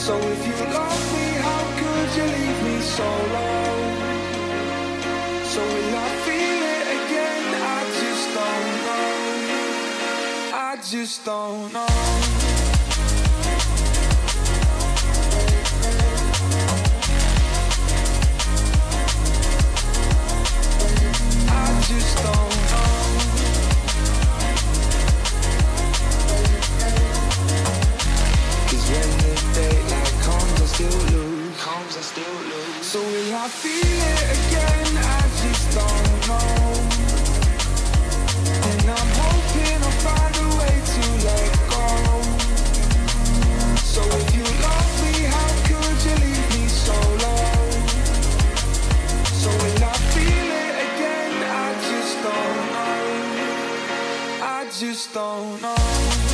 So if you love me, how could you leave me so low? So will I feel it again? I just don't know. I just don't know. So will I feel it again? I just don't know. And I'm hoping I'll find a way to let go. So if you love me, how could you leave me so low? So will I feel it again? I just don't know. I just don't know.